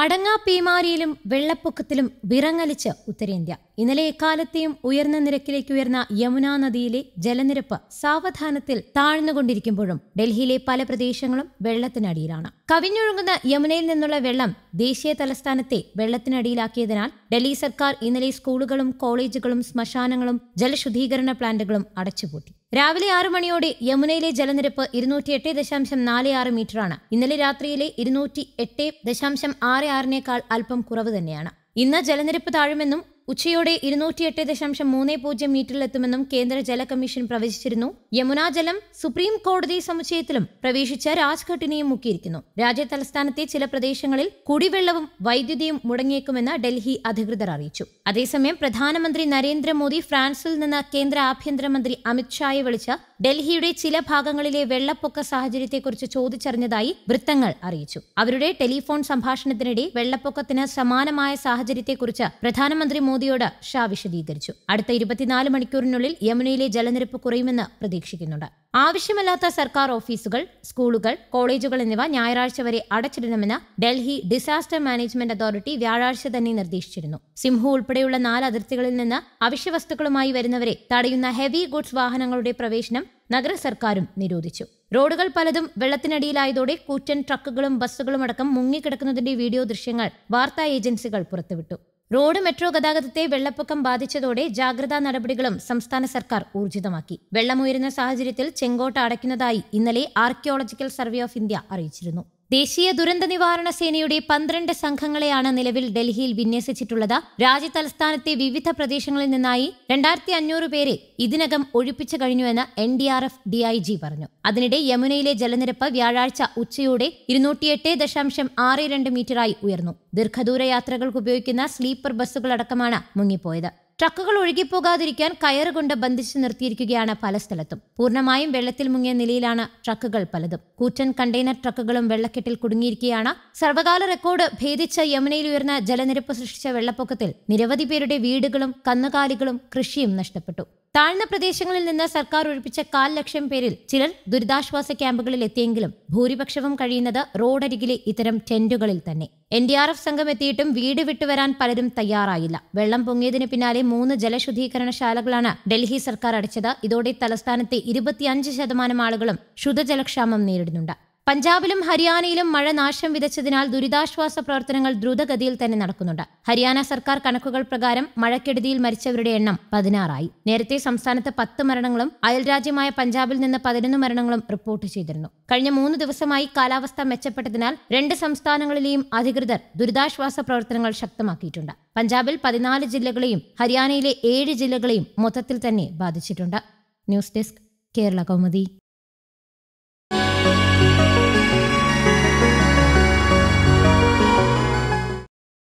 അടങ്ങാ പേമാരിയിലും വെള്ളപ്പൊക്കത്തിലും വിറങ്ങലിച്ച് ഉത്തരേന്ത്യ. ഇന്നലെ എക്കാലത്തെയും ഉയർന്ന നിരക്കിലേക്ക് ഉയർന്ന യമുനാ നദിയിലെ ജലനിരപ്പ് സാവധാനത്തിൽ താഴ്ന്നുകൊണ്ടിരിക്കുമ്പോഴും ഡൽഹിയിലെ പല പ്രദേശങ്ങളും വെള്ളത്തിനടിയിലാണ്. കവിഞ്ഞൊഴുകുന്ന യമുനയിൽ നിന്നുള്ള വെള്ളം ദേശീയ തലസ്ഥാനത്തെ വെള്ളത്തിനടിയിലാക്കിയതിനാൽ ഡൽഹി സർക്കാർ ഇന്നലെ സ്കൂളുകളും കോളേജുകളും ശ്മശാനങ്ങളും ജലശുദ്ധീകരണ പ്ലാന്റുകളും അടച്ചുപൂട്ടി. രാവിലെ ആറ് മണിയോടെ യമുനയിലെ ജലനിരപ്പ് ഇരുന്നൂറ്റി എട്ട് ദശാംശം നാല് ആറ് മീറ്ററാണ്. ഇന്നലെ രാത്രിയിലെ ഇരുന്നൂറ്റി എട്ട് ദശാംശം ആറ് ആറിനേക്കാൾ അല്പം കുറവ് തന്നെയാണ്. ഇന്ന് ജലനിരപ്പ് താഴുമെന്നും ഉച്ചയോടെ ഇരുന്നൂറ്റിയെട്ട് ദശാംശം മൂന്ന് പൂജ്യം മീറ്ററിലെത്തുമെന്നും കേന്ദ്ര ജല കമ്മീഷൻ പ്രവചിച്ചിരുന്നു. യമുനാജലം സുപ്രീം കോടതി സമുച്ചയത്തിലും പ്രവേശിച്ച രാജ്ഘട്ടിനെയും മുക്കിയിരിക്കുന്നു. രാജ്യ തലസ്ഥാനത്തെ ചില പ്രദേശങ്ങളിൽ കുടിവെള്ളവും വൈദ്യുതിയും മുടങ്ങിയേക്കുമെന്ന് ഡൽഹി അധികൃതർ അറിയിച്ചു. അതേസമയം പ്രധാനമന്ത്രി നരേന്ദ്രമോദി ഫ്രാൻസിൽ നിന്ന് കേന്ദ്ര ആഭ്യന്തരമന്ത്രി അമിത്ഷായെ വിളിച്ച് ഡൽഹിയുടെ ചില ഭാഗങ്ങളിലെ വെള്ളപ്പൊക്ക സാഹചര്യത്തെക്കുറിച്ച് ചോദിച്ചറിഞ്ഞതായി വൃത്തങ്ങൾ അറിയിച്ചു. അവരുടെ ടെലിഫോൺ സംഭാഷണത്തിനിടെ വെള്ളപ്പൊക്കത്തിന് സമാനമായ സാഹചര്യത്തെക്കുറിച്ച് പ്രധാനമന്ത്രി മോദിയോട് ഷാ വിശദീകരിച്ചു. അടുത്ത ഇരുപത്തിനാല് മണിക്കൂറിനുള്ളിൽ യമുനയിലെ ജലനിരപ്പ് കുറയുമെന്ന് പ്രതീക്ഷിക്കുന്നുണ്ട്. ആവശ്യമല്ലാത്ത സർക്കാർ ഓഫീസുകൾ സ്കൂളുകൾ കോളേജുകൾ എന്നിവ ഞായറാഴ്ച വരെ അടച്ചിടണമെന്ന് ഡൽഹി ഡിസാസ്റ്റർ മാനേജ്മെന്റ് അതോറിറ്റി വ്യാഴാഴ്ച തന്നെ നിർദ്ദേശിച്ചിരുന്നു. സിംഹു ഉൾപ്പെടെയുള്ള നാല് അതിർത്തികളിൽ നിന്ന് അവശ്യവസ്തുക്കളുമായി വരുന്നവരെ തടയുന്ന ഹെവി ഗുഡ്സ് വാഹനങ്ങളുടെ പ്രവേശനം നഗര സർക്കാരും നിരോധിച്ചു. റോഡുകൾ പലതും വെള്ളത്തിനടിയിലായതോടെ കൂറ്റൻ ട്രക്കുകളും ബസ്സുകളും അടക്കം മുങ്ങിക്കിടക്കുന്നതിന്റെ വീഡിയോ ദൃശ്യങ്ങൾ വാർത്താ ഏജൻസികൾ പുറത്തുവിട്ടു. റോഡ് മെട്രോ ഗതാഗതത്തെ വെള്ളപ്പൊക്കം ബാധിച്ചതോടെ ജാഗ്രതാ നടപടികളും സംസ്ഥാന സർക്കാർ ഊർജിതമാക്കി. വെള്ളമുയരുന്ന സാഹചര്യത്തിൽ ചെങ്കോട്ട അടയ്ക്കുന്നതായി ഇന്നലെ ആർക്കിയോളജിക്കൽ സർവേ ഓഫ് ഇന്ത്യ അറിയിച്ചിരുന്നു. ദേശീയ ദുരന്ത നിവാരണ സേനയുടെ പന്ത്രണ്ട് സംഘങ്ങളെയാണ് നിലവിൽ ഡൽഹിയിൽ വിന്യസിച്ചിട്ടുള്ളത്. രാജ്യതലസ്ഥാനത്തെ വിവിധ പ്രദേശങ്ങളിൽ നിന്നായി രണ്ടായിരത്തി അഞ്ഞൂറ് പേരെ ഇതിനകം ഒഴിപ്പിച്ചു കഴിഞ്ഞുവെന്ന് N D R F D I G പറഞ്ഞു. അതിനിടെ യമുനയിലെ ജലനിരപ്പ് വ്യാഴാഴ്ച ഉച്ചയോടെ ഇരുന്നൂറ്റിയെട്ട് ദശാംശം ആറ് രണ്ട് മീറ്ററായി ഉയർന്നു. ദീർഘദൂര യാത്രകൾക്ക് ഉപയോഗിക്കുന്ന സ്ലീപ്പർ ബസ്സുകളടക്കമാണ് മുങ്ങിപ്പോയത്. ട്രക്കുകൾ ഒഴുകിപ്പോകാതിരിക്കാൻ കയറുകൊണ്ട് ബന്ധിച്ച് നിർത്തിയിരിക്കുകയാണ് പല സ്ഥലത്തും. പൂർണമായും വെള്ളത്തിൽ മുങ്ങിയ നിലയിലാണ് ട്രക്കുകൾ പലതും. കൂറ്റൻ കണ്ടെയ്നർ ട്രക്കുകളും വെള്ളക്കെട്ടിൽ കുടുങ്ങിയിരിക്കുകയാണ്. സർവകാല റെക്കോർഡ് ഭേദിച്ച യമുനയിൽ ഉയർന്ന ജലനിരപ്പ് സൃഷ്ടിച്ച വെള്ളപ്പൊക്കത്തിൽ നിരവധി പേരുടെ വീടുകളും കന്നുകാലികളും കൃഷിയും നഷ്ടപ്പെട്ടു. താഴ്ന്ന പ്രദേശങ്ങളിൽ നിന്ന് സർക്കാർ ഒഴിപ്പിച്ച കാൽ ലക്ഷം പേരിൽ ചിലർ ദുരിതാശ്വാസ ക്യാമ്പുകളിൽ എത്തിയെങ്കിലും ഭൂരിപക്ഷവും കഴിയുന്നത് റോഡരികിലെ ഇത്തരം ടെന്റുകളിൽ തന്നെ. എൻ ഡി ആർ എഫ് സംഘം എത്തിയിട്ടും വീട് വിട്ടുവരാൻ പലരും തയ്യാറായില്ല. വെള്ളം പൊങ്ങിയതിന് പിന്നാലെ മൂന്ന് ജലശുദ്ധീകരണശാലകളാണ് ഡൽഹി സർക്കാർ അടച്ചത്. ഇതോടെ തലസ്ഥാനത്തെ ഇരുപത്തിയഞ്ച് ശതമാനം ആളുകളും ശുദ്ധജലക്ഷാമം നേരിടുന്നുണ്ട്. പഞ്ചാബിലും ഹരിയാനയിലും മഴ നാശം വിതച്ചതിനാൽ ദുരിതാശ്വാസ പ്രവർത്തനങ്ങൾ ദ്രുതഗതിയിൽ തന്നെ നടക്കുന്നുണ്ട്. ഹരിയാന സർക്കാർ കണക്കുകൾ പ്രകാരം മഴക്കെടുതിയിൽ മരിച്ചവരുടെ എണ്ണം പതിനാറായി. നേരത്തെ സംസ്ഥാനത്ത് പത്ത് മരണങ്ങളും അയൽരാജ്യമായ പഞ്ചാബിൽ നിന്ന് പതിനൊന്ന് മരണങ്ങളും റിപ്പോർട്ട് ചെയ്തിരുന്നു. കഴിഞ്ഞ മൂന്ന് ദിവസമായി കാലാവസ്ഥ മെച്ചപ്പെട്ടതിനാൽ രണ്ട് സംസ്ഥാനങ്ങളിലെയും അധികൃതർ ദുരിതാശ്വാസ പ്രവർത്തനങ്ങൾ ശക്തമാക്കിയിട്ടുണ്ട്. പഞ്ചാബിൽ പതിനാല് ജില്ലകളെയും ഹരിയാനയിലെ ഏഴ് ജില്ലകളെയും മൊത്തത്തിൽ തന്നെ ബാധിച്ചിട്ടുണ്ട്. News desk Kerala Kaumudi.